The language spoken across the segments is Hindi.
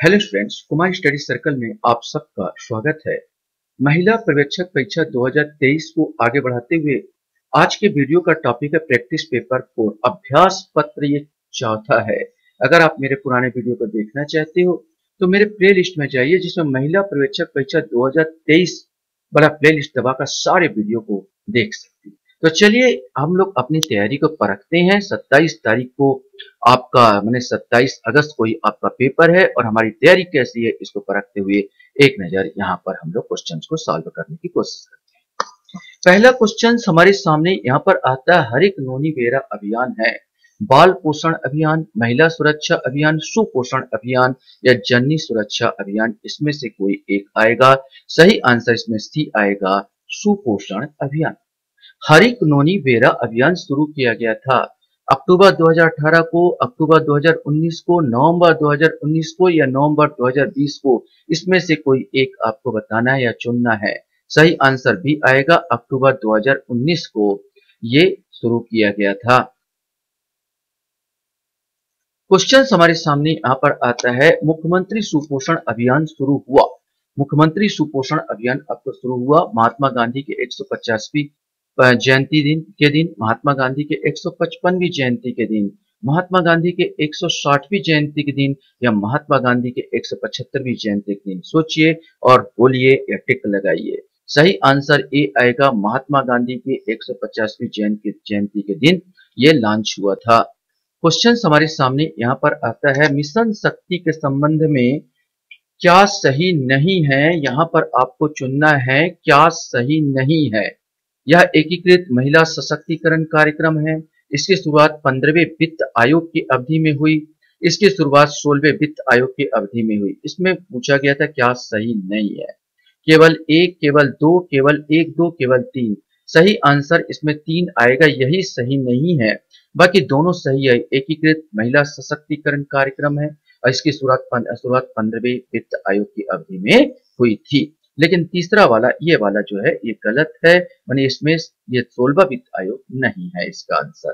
Hello students Kumar study circle में आप सबका स्वागत है। महिला पर्यवेक्षक परीक्षा 2023 को आगे बढ़ाते हुए आज के वीडियो का टॉपिक है प्रैक्टिस पेपर फोर अभ्यास पत्र, ये चौथा है। अगर आप मेरे पुराने वीडियो को देखना चाहते हो तो मेरे प्ले लिस्ट में जाइए, जिसमें महिला पर्यवेक्षक परीक्षा 2023 बड़ा प्ले लिस्ट दबाकर सारे वीडियो को देख सकते तो चलिए, हम लोग अपनी तैयारी को परखते हैं। 27 तारीख को आपका, मैंने 27 अगस्त को ही आपका पेपर है और हमारी तैयारी कैसी है, इसको परखते हुए एक नज़र यहाँ पर हम लोग क्वेश्चन को सॉल्व करने की कोशिश करते हैं। पहला क्वेश्चन हमारे सामने यहाँ पर आता है, हर एक नोनी बेरा अभियान है। बाल पोषण अभियान, महिला सुरक्षा अभियान, सुपोषण अभियान या जननी सुरक्षा अभियान, इसमें से कोई एक आएगा। सही आंसर इसमें सी आएगा, सुपोषण अभियान। हरिक नोनी बेरा अभियान शुरू किया गया था। अक्टूबर 2018 को, अक्टूबर 2019 को, नवंबर 2019 को या नवंबर 2020 को, इसमें से कोई एक आपको बताना या चुनना है। सही आंसर भी आएगा अक्टूबर 2019 को। ये शुरू किया गया था। क्वेश्चन हमारे सामने यहाँ पर आता है, मुख्यमंत्री सुपोषण अभियान शुरू हुआ। मुख्यमंत्री सुपोषण अभियान आपको शुरू हुआ, महात्मा गांधी के 150वीं जयंती दिन के दिन महात्मा गांधी के 155वीं जयंती के दिन, महात्मा गांधी के 160वीं जयंती के दिन या महात्मा गांधी के 175वीं जयंती के दिन। सोचिए और बोलिए या टिक लगाइए। सही आंसर ए आएगा महात्मा गांधी के 150वीं जयंती जयंती के दिन। ये लॉन्च हुआ था। क्वेश्चन हमारे सामने यहाँ पर आता है। मिशन शक्ति के संबंध में क्या सही नहीं है? यहाँ पर आपको चुनना है, क्या सही नहीं है? यह एकीकृत महिला सशक्तिकरण कार्यक्रम है। इसकी शुरुआत पंद्रहवें वित्त आयोग की अवधि में हुई। इसकी शुरुआत सोलहवें वित्त आयोग की अवधि में हुई। इसमें पूछा गया था, क्या सही नहीं है? केवल एक, केवल दो, केवल एक, दो, केवल तीन। सही आंसर इसमें तीन आएगा, यही सही नहीं है। बाकी दोनों सही है। एकीकृत महिला सशक्तिकरण कार्यक्रम है और इसकी शुरुआत शुरुआत पंद्रहवें वित्त आयोग की अवधि में हुई थी। लेकिन तीसरा वाला, ये वाला जो है, ये गलत है मैंने इसमें ये सोलवा वित्त आयोग नहीं है इसका आंसर।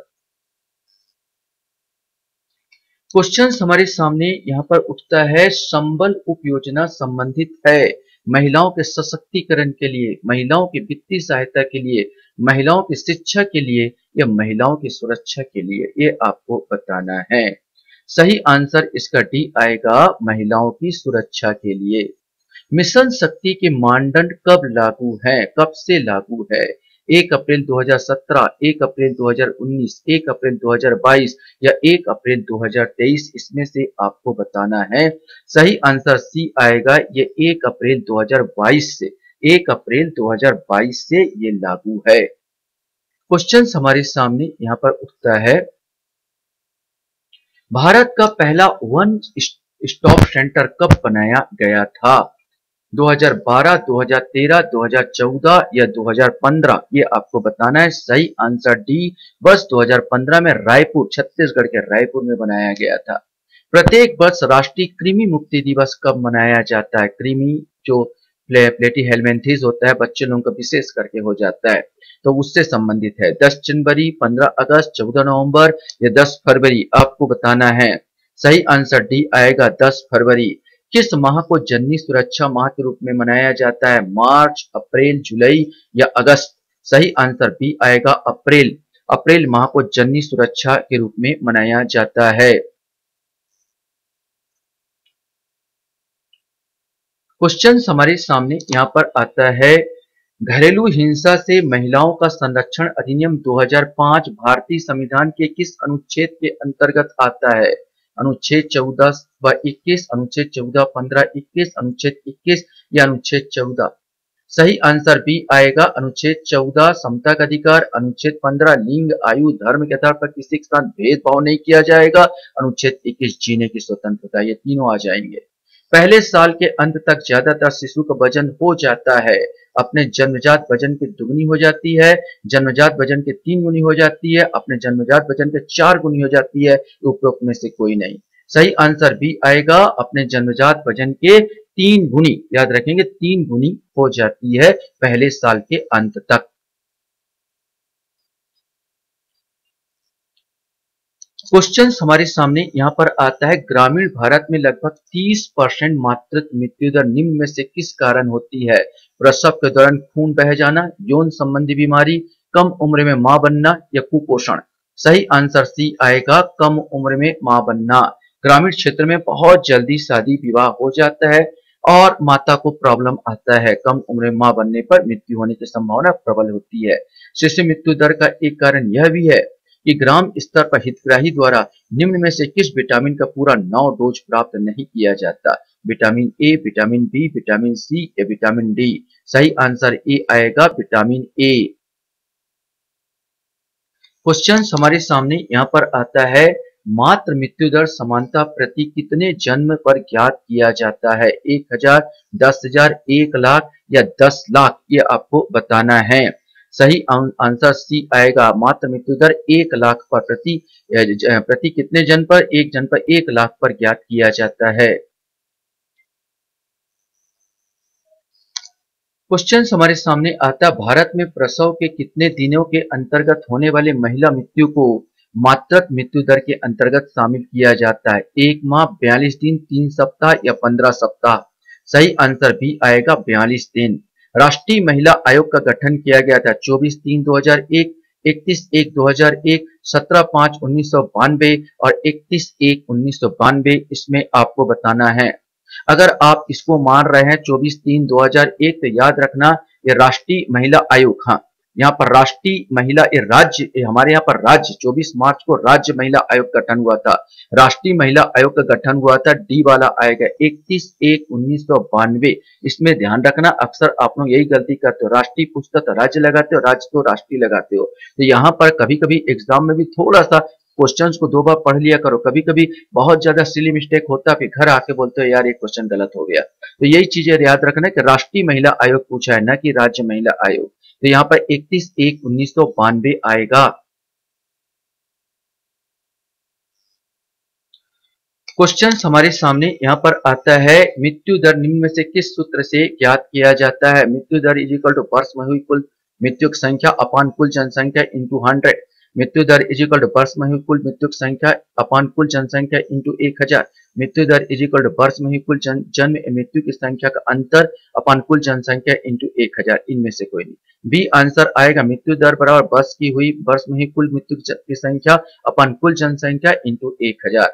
क्वेश्चन हमारे सामने यहाँ पर उठता है, संबल उप योजना संबंधित है। महिलाओं के सशक्तिकरण के लिए, महिलाओं की वित्तीय सहायता के लिए, महिलाओं की शिक्षा के लिए या महिलाओं की सुरक्षा के लिए, ये आपको बताना है। सही आंसर इसका डी आएगा, महिलाओं की सुरक्षा के लिए। मिशन शक्ति के मानदंड कब लागू है? कब से लागू है? एक अप्रैल 2017, एक अप्रैल 2019, एक अप्रैल 2022 या एक अप्रैल 2023 इसमें से आपको बताना है। सही आंसर सी आएगा ये एक अप्रैल 2022 से एक अप्रैल 2022 से ये लागू है। क्वेश्चन हमारे सामने यहाँ पर उठता है। भारत का पहला वन स्टॉप सेंटर कब बनाया गया था? 2012, 2013, 2014 या 2015 ये आपको बताना है। सही आंसर डी वर्ष 2015 में रायपुर छत्तीसगढ़ के रायपुर में बनाया गया था। प्रत्येक वर्ष राष्ट्रीय कृमि मुक्ति दिवस कब मनाया जाता है? कृमि जो प्ले, प्लेटी हेलमेंथिस होता है बच्चे लोगों का विशेष करके हो जाता है। तो उससे संबंधित है। 10 जनवरी 15 अगस्त 14 नवंबर या 10 फरवरी आपको बताना है। सही आंसर डी आएगा 10 फरवरी। किस माह को जननी सुरक्षा माह के रूप में मनाया जाता है? मार्च, अप्रैल, जुलाई या अगस्त? सही आंसर बी आएगा अप्रैल। अप्रैल माह को जननी सुरक्षा के रूप में मनाया जाता है। क्वेश्चन हमारे सामने यहाँ पर आता है। घरेलू हिंसा से महिलाओं का संरक्षण अधिनियम 2005 भारतीय संविधान के किस अनुच्छेद के अंतर्गत आता है? अनुच्छेद चौदह व इक्कीस, अनुच्छेद चौदह पंद्रह, इक्कीस, अनुच्छेद इक्कीस या अनुच्छेद चौदह। सही आंसर बी आएगा, अनुच्छेद चौदह समता का अधिकार, अनुच्छेद पंद्रह लिंग, आयु, धर्म के आधार पर किसी के साथ भेदभाव नहीं किया जाएगा, अनुच्छेद इक्कीस जीने की स्वतंत्रता, ये तीनों आ जाएँगे। पहले साल के अंत तक ज़्यादातर शिशु का वज़न हो जाता है। अपने जन्मजात वज़न की दुगनी हो जाती है, जन्मजात वज़न के तीन गुनी हो जाती है, अपने जन्मजात वज़न के चार गुनी हो जाती है, उपरोक्त में से कोई नहीं। सही आंसर भी आएगा, अपने जन्मजात वज़न के तीन गुनी, याद रखेंगे, तीन गुनी हो जाती है पहले साल के अंत तक। क्वेश्चन हमारे सामने यहाँ पर आता है, ग्रामीण भारत में लगभग 30 परसेंट मातृत्व मृत्यु दर निम्न में से किस कारण होती है? प्रसव के दौरान खून बह जाना, यौन संबंधी बीमारी, कम उम्र में माँ बनना या कुपोषण? सही आंसर सी आएगा, कम उम्र में माँ बनना। ग्रामीण क्षेत्र में बहुत जल्दी शादी विवाह हो जाता है और माता को प्रॉब्लम आता है। कम उम्र में माँ बनने पर मृत्यु होने की संभावना प्रबल होती है। शिशु मृत्यु दर का एक कारण यह भी है कि ग्राम स्तर पर हितग्राही द्वारा निम्न में से किस विटामिन का पूरा नौ डोज प्राप्त नहीं किया जाता? Vitamin A vitamin B vitamin C या विटामिन डी सही आंसर ए आएगा, विटामिन ए क्वेश्चन हमारे सामने यहाँ पर आता है, मात्र मृत्यु दर समानता प्रति कितने जन्म पर ज्ञात किया जाता है? एक हज़ार, दस हज़ार, एक लाख या दस लाख, ये आपको बताना है। सही आंसर सी आएगा। मात्र मृत्यु दर एक लाख पर प्रति प्रति कितने जन पर? एक जन पर एक लाख पर ज्ञात किया जाता है। क्वेश्चन हमारे सामने आता भारत में प्रसव के कितने दिनों के अंतर्गत होने वाले महिला मृत्यु को मातृत्व मृत्यु दर के अंतर्गत शामिल किया जाता है? एक माह, बयालीस दिन, तीन सप्ताह या पंद्रह सप्ताह? सही आंसर भी आएगा बयालीस दिन। राष्ट्रीय महिला आयोग का गठन किया गया था। 24 तीन 2001, 31 एक 2001, 17 पाँच उन्नीस और 31 एक उन्नीस इसमें आपको बताना है। अगर आप इसको मान रहे हैं 24 तीन 2001 तो याद रखना ये राष्ट्रीय महिला आयोग हाँ। यहाँ पर राष्ट्रीय महिला राज्य हमारे यहाँ पर राज्य 24 मार्च को राज्य महिला आयोग का गठन हुआ था। राष्ट्रीय महिला आयोग का गठन हुआ था, डी वाला आएगा 31 एक उन्नीस सौ बानवे। इसमें ध्यान रखना, अक्सर आप लोग यही गलती करते हो, राष्ट्रीय पुस्तक तो राज्य लगाते हो, राज्य को राष्ट्रीय लगाते हो। तो यहाँ पर कभी कभी एग्ज़ाम में भी थोड़ा सा क्वेश्चन को दो बार पढ़ लिया करो कभी कभी बहुत ज़्यादा सिली मिस्टेक होता है फिर घर आके बोलते हो, यार, ये क्वेश्चन गलत हो गया। तो यही चीज़ें याद रखना कि राष्ट्रीय महिला आयोग पूछा है, न कि राज्य महिला आयोग। तो यहाँ पर 31 एक उन्नीस आएगा। क्वेश्चन हमारे सामने यहाँ पर आता है, मृत्यु दर निम्न में से किस सूत्र से ज्ञात किया जाता है? मृत्यु दर इज़ इक्वल टू वर्ष में हुई कुल मृत्यु संख्या अपान कुल जनसंख्या इंटू हंड्रेड मृत्यु दर इज़ इक्वल टू वर्ष में कुल मृत्यु संख्या अपान कुल जनसंख्या इंटू एक हज़ार। मृत्यु दर इज़ इक्वल टू वर्ष में हुई कुल जन, जन्म मृत्यु की संख्या का अंतर अपान कुल जनसंख्या इंटू एक हज़ार। इनमें से कोई नहीं। बी आंसर आएगा मृत्यु दर बराबर वर्ष की हुई वर्ष में हुई कुल मृत्यु की संख्या अपान कुल जनसंख्या इंटू एक हज़ार।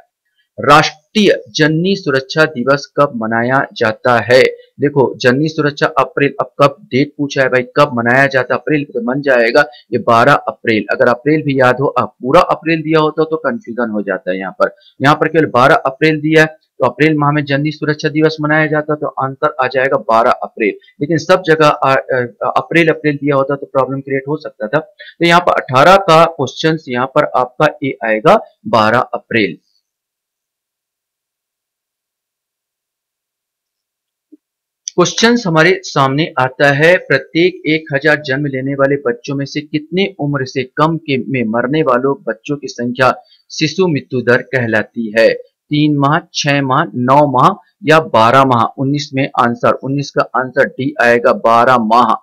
राष्ट्रीय जननी सुरक्षा दिवस कब मनाया जाता है? देखो, जननी सुरक्षा अप्रैल, अब कब डेट पूछा है भाई? कब मनाया जाता अप्रैल तो मन जाएगा ये 12 अप्रैल। अगर अप्रैल भी याद हो, आप पूरा अप्रैल दिया होता तो कंफ्यूजन हो जाता है यहाँ पर। यहाँ पर केवल 12 अप्रैल दिया है तो अप्रैल माह में जननी सुरक्षा दिवस मनाया जाता तो आंसर आ जाएगा 12 अप्रैल। लेकिन सब जगह अप्रैल अप्रैल दिया होता तो प्रॉब्लम क्रिएट हो सकता था। तो यहाँ पर 18 का क्वेश्चन यहाँ पर आपका ए आएगा 12 अप्रैल। क्वेश्चन हमारे सामने आता है, प्रत्येक एक हज़ार जन्म लेने वाले बच्चों में से कितने उम्र से कम के में मरने वालों बच्चों की संख्या शिशु मृत्यु दर कहलाती है? तीन माह, छह माह, नौ माह या बारह माह? उन्नीस में आंसर, उन्नीस का आंसर डी आएगा, बारह माह।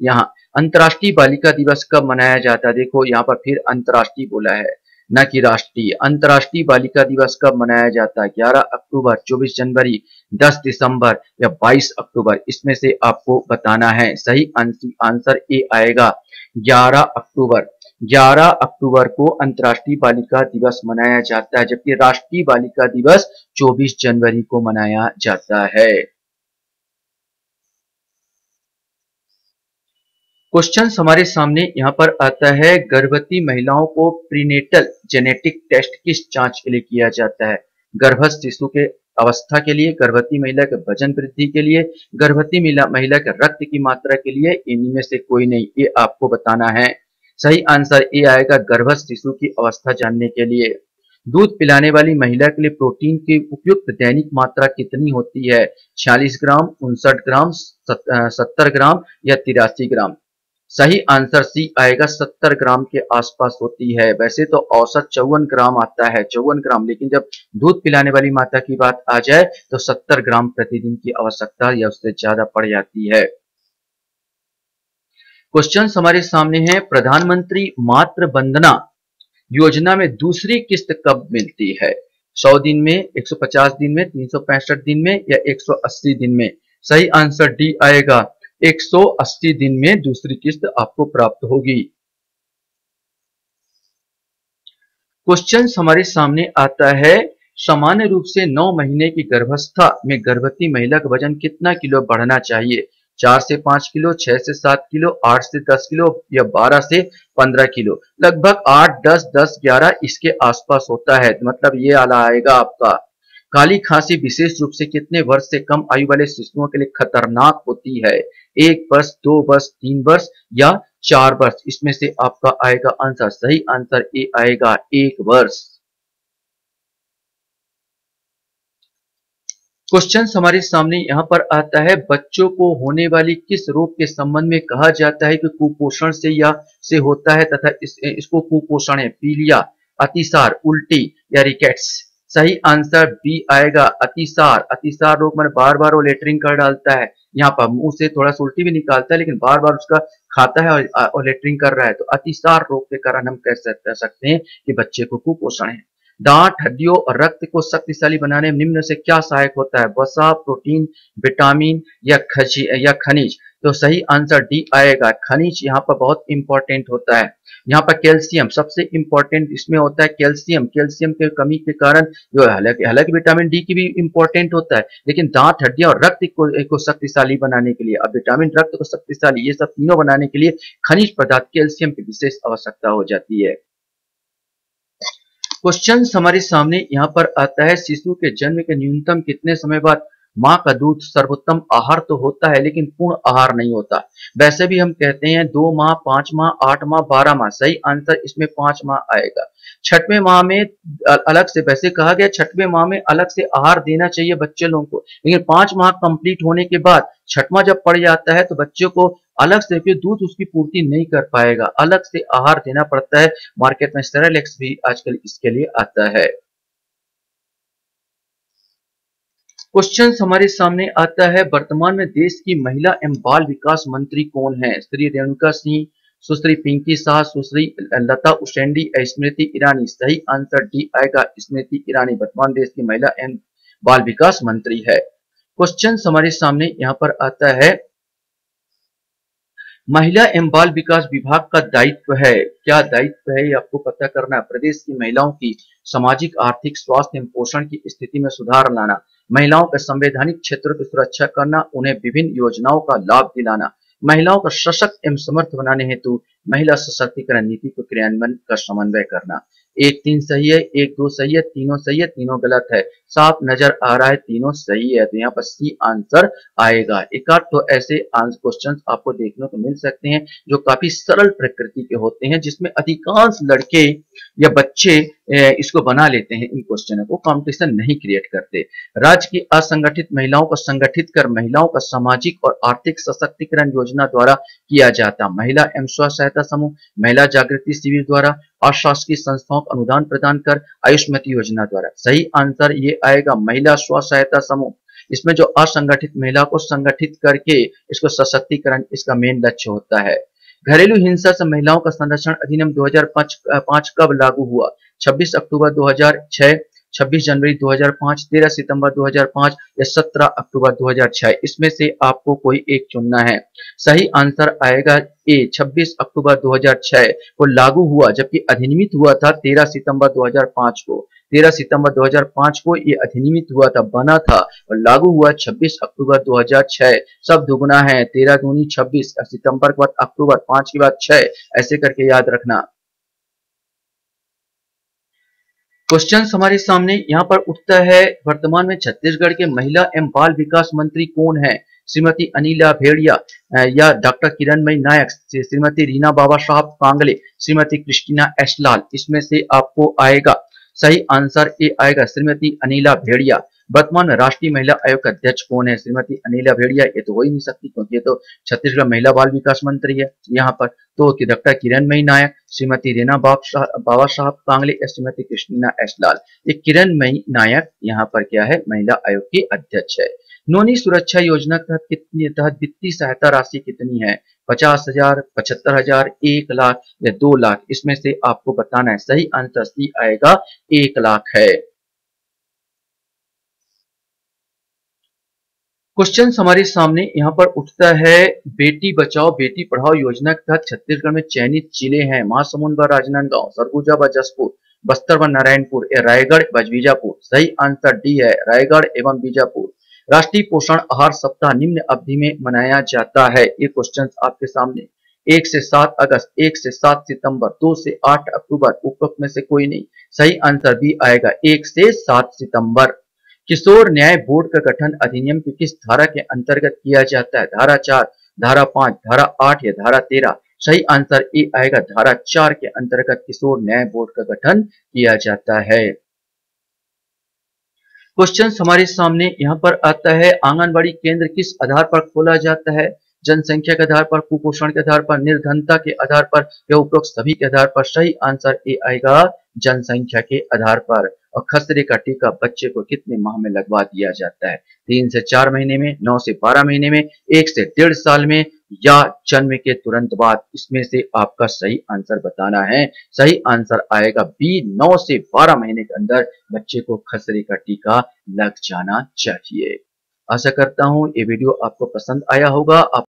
यहाँ अंतर्राष्ट्रीय बालिका दिवस कब मनाया जाता है? देखो, यहाँ पर फिर अंतर्राष्ट्रीय बोला है। न कि राष्ट्रीय, अंतर्राष्ट्रीय बालिका दिवस कब मनाया जाता है? 11 अक्टूबर 24 जनवरी 10 दिसंबर या 22 अक्टूबर, इसमें से आपको बताना है। सही आंसर ए आएगा। 11 अक्टूबर। 11 अक्टूबर को अंतर्राष्ट्रीय बालिका दिवस मनाया जाता है, जबकि राष्ट्रीय बालिका दिवस 24 जनवरी को मनाया जाता है। क्वेश्चन हमारे सामने यहाँ पर आता है। गर्भवती महिलाओं को प्रीनेटल जेनेटिक टेस्ट किस जाँच के लिए किया जाता है? गर्भस्थ शिशु के अवस्था के लिए, गर्भवती महिला के वज़न वृद्धि के लिए, गर्भवती महिला के रक्त की मात्रा के लिए, इनमें से कोई नहीं, ये आपको बताना है। सही आंसर ये आएगा गर्भस्थ शिशु की अवस्था जानने के लिए। दूध पिलाने वाली महिला के लिए प्रोटीन की उपयुक्त दैनिक मात्रा कितनी होती है? छियालीस ग्राम, उनसठ ग्राम सत्तर ग्राम या तिरासी ग्राम? सही आंसर सी आएगा सत्तर ग्राम के आसपास होती है। वैसे तो औसत चौवन ग्राम आता है, चौवन ग्राम। लेकिन जब दूध पिलाने वाली माता की बात आ जाए तो सत्तर ग्राम प्रतिदिन की आवश्यकता या उससे ज़्यादा पड़ जाती है। क्वेश्चन हमारे सामने है। प्रधानमंत्री मातृ वंदना योजना में दूसरी किस्त कब मिलती है? 100 दिन में 150 दिन में, तीन सौ पैंसठ दिन में या 180 दिन में? सही आंसर डी आएगा 180 दिन में दूसरी किस्त आपको प्राप्त होगी। क्वेश्चन हमारे सामने आता है, सामान्य रूप से 9 महीने की गर्भस्था में गर्भवती महिला का वज़न कितना किलो बढ़ना चाहिए? चार से पाँच किलो, छह से सात किलो, आठ से दस किलो या बारह से पंद्रह किलो? लगभग आठ, दस दस, ग्यारह इसके आसपास होता है मतलब ये आला आएगा आपका। काली खांसी विशेष रूप से कितने वर्ष से कम आयु वाले शिशुओं के लिए खतरनाक होती है? एक वर्ष दो वर्ष तीन वर्ष या चार वर्ष इसमें से आपका आएगा आंसर सही आंसर ए आएगा एक वर्ष। क्वेश्चन हमारे सामने यहाँ पर आता है बच्चों को होने वाली किस रोग के संबंध में कहा जाता है कि कुपोषण से या से होता है तथा इस, इसको कुपोषण है पीलिया अतिसार उल्टी या रिकेट्स सही आंसर बी आएगा अतिसार। अतिसार रोग मैंने बार बार वो लेटरिंग कर डालता है। यहाँ पर मुँह से थोड़ा सा उल्टी भी निकालता है, लेकिन बार बार उसका खाता है और लेटरिंग कर रहा है तो अतिसार रोग के कारण हम कह सकते हैं कि बच्चे को कुपोषण है। दांत, हड्डियों और रक्त को शक्तिशाली बनाने में निम्न से क्या सहायक होता है? वसा, प्रोटीन, विटामिन या खजी, या खनिज? तो सही आंसर डी आएगा। खनिज यहाँ पर बहुत इंपॉर्टेंट होता है। यहाँ पर कैल्शियम सबसे इंपॉर्टेंट इसमें होता है कैल्शियम कैल्शियम के कमी के कारण जो हालाँकि हालाँकि विटामिन डी की भी इंपॉर्टेंट होता है लेकिन दांत हड्डियाँ और रक्त को, को शक्तिशाली बनाने के लिए अब विटामिन रक्त को शक्तिशाली ये सब तीनों बनाने के लिए खनिज पदार्थ कैल्शियम की विशेष आवश्यकता हो जाती है। क्वेश्चन हमारे सामने यहाँ पर आता है शिशु के जन्म के न्यूनतम कितने समय बाद? माँ का दूध सर्वोत्तम आहार तो होता है, लेकिन पूर्ण आहार नहीं होता। वैसे भी हम कहते हैं, दो माह, पाँच माह, आठ माह, बारह माह, सही आंसर इसमें पाँच माह आएगा। छठवें माह में अलग से, वैसे कहा गया, छठवें माह में अलग से आहार देना चाहिए बच्चे लोगों को। लेकिन पाँच माह कंप्लीट होने के बाद, छठवा जब पड़ जाता है तो बच्चों को अलग से फिर दूध उसकी पूर्ति नहीं कर पाएगा। अलग से आहार देना पड़ता है। मार्केट में सेरेलेक्स भी आजकल इसके लिए आता है। क्वेश्चन हमारे सामने आता है, वर्तमान में देश की महिला एवं बाल विकास मंत्री कौन है? श्री रेणुका सिंह, सुश्री पिंकी शाह सुश्री लता उसेंडी, स्मृति ईरानी। सही आंसर डी आएगा, स्मृति ईरानी, वर्तमान देश की महिला एवं बाल विकास मंत्री है। क्वेश्चन हमारे सामने यहाँ पर आता है। महिला एवं बाल विकास विभाग का दायित्व है। क्या दायित्व है, ये आपको पता करना है। प्रदेश की महिलाओं की सामाजिक, आर्थिक, स्वास्थ्य एवं पोषण की स्थिति में सुधार लाना। महिलाओं के संवैधानिक क्षेत्रों की सुरक्षा करना, उन्हें विभिन्न योजनाओं का लाभ दिलाना। महिलाओं को सशक्त एवं समर्थ बनाने हेतु महिला सशक्तिकरण नीति को क्रियान्वयन का समन्वय करना। एक तीन सही है, एक दो सही है, तीनों सही है, तीनों गलत है। साफ़ नज़र आ रहा है, तीनों सही है तो यहाँ पर सी आंसर आएगा। एक आध तो ऐसे क्वेश्चन आपको देखने को मिल सकते हैं, जो काफ़ी सरल प्रकृति के होते हैं, जिसमें अधिकांश लड़के या बच्चे इसको बना लेते हैं इन क्वेश्चनों को कंपटीशन नहीं क्रिएट करते। राज्य की असंगठित महिलाओं को संगठित कर महिलाओं का सामाजिक और आर्थिक सशक्तिकरण योजना द्वारा किया जाता। महिला एवं स्व सहायता समूह, महिला जागृति शिविर द्वारा अशासकीय संस्थाओं को अनुदान प्रदान कर आयुष्मती योजना द्वारा। सही आंसर ये आएगा महिला स्व सहायता समूह। इसमें जो असंगठित महिला को संगठित करके इसको सशक्तिकरण इसका मेन लक्ष्य होता है। घरेलू हिंसा से महिलाओं का संरक्षण अधिनियम 2005 कब लागू हुआ? 26 अक्टूबर 2006 26 जनवरी 2005 13 सितंबर 2005 या 17 अक्टूबर 2006 इसमें से आपको कोई एक चुनना है। सही आंसर आएगा ए 26 अक्टूबर 2006 को लागू हुआ, जबकि अधिनियमित हुआ था 13 सितंबर 2005 को। 13 सितंबर 2005 को ये अधिनियमित हुआ था, बना था और लागू हुआ 26 अक्टूबर 2006 सब दुगुना है 13 दूनी 26 सितंबर के बाद अक्टूबर 5 के बाद 6 ऐसे करके याद रखना। क्वेश्चन हमारे सामने, यहाँ पर उठता है, वर्तमान में छत्तीसगढ़ के महिला एवं बाल विकास मंत्री कौन है? श्रीमती अनिला भेड़िया या डॉक्टर किरणमयी नायक श्रीमती रीना बाबा साहब कांगले, श्रीमती क्रिस्टीना एसलाल इसमें से आपको आएगा। सही आंसर ए आएगा। श्रीमती अनिला भेड़िया, वर्तमान राष्ट्रीय महिला आयोग का अध्यक्ष कौन है? श्रीमती अनिला भेड़िया, ये तो हो ही नहीं सकती क्योंकि ये तो छत्तीसगढ़ महिला बाल विकास मंत्री है यहाँ पर। तो डॉक्टर किरण मई नायक श्रीमती रीना बाबा साहब कांगले श्रीमती कृष्णा एस लाल। ये मई नायक यहाँ पर क्या है? महिला आयोग की अध्यक्ष है। नोनी सुरक्षा योजना के तहत वित्तीय सहायता राशि कितनी है? पचास हज़ार, पचहत्तर हज़ार, एक लाख या दो लाख? इसमें से आपको बताना है। सही आंसर सी आएगा, एक लाख है। क्वेश्चन हमारे सामने यहाँ पर उठता है, बेटी बचाओ, बेटी पढ़ाओ योजना के तहत छत्तीसगढ़ में चयनित ज़िले हैं। महासमुंद व राजनांदगांव, सरगुजा व जसपुर, बस्तर व नारायणपुर रायगढ़ व बीजापुर? सही आंसर डी है, रायगढ़ एवं बीजापुर। राष्ट्रीय पोषण आहार सप्ताह निम्न अवधि में मनाया जाता है। ये क्वेश्चन आपके सामने। एक से सात अगस्त, एक से सात सितंबर, दो से आठ अक्टूबर, उपरोक्त में से कोई नहीं। सही आंसर भी आएगा। एक से सात सितंबर। किशोर न्याय बोर्ड का गठन अधिनियम की किस धारा के अंतर्गत किया जाता है? धारा चार, धारा पाँच, धारा आठ या धारा तेरह? सही आंसर ए आएगा। धारा चार के अंतर्गत किशोर न्याय बोर्ड का गठन किया जाता है। क्वेश्चन हमारे सामने यहाँ पर आता है। आंगनबाड़ी केंद्र किस आधार पर खोला जाता है? जनसंख्या के आधार पर, कुपोषण के आधार पर, निर्धनता के आधार पर या उपरोक्त सभी के आधार पर? सही आंसर ए आएगा जनसंख्या के आधार पर। और खसरे का टीका बच्चे को कितने माह में लगवा दिया जाता है? तीन से चार महीने में, नौ से बारह महीने में, एक से डेढ़ साल में या जन्म के तुरंत बाद इसमें से आपका सही आंसर बताना है। सही आंसर आएगा बी, नौ से बारह महीने के अंदर बच्चे को खसरे का टीका लग जाना चाहिए। आशा करता हूँ ये वीडियो आपको पसंद आया होगा। आप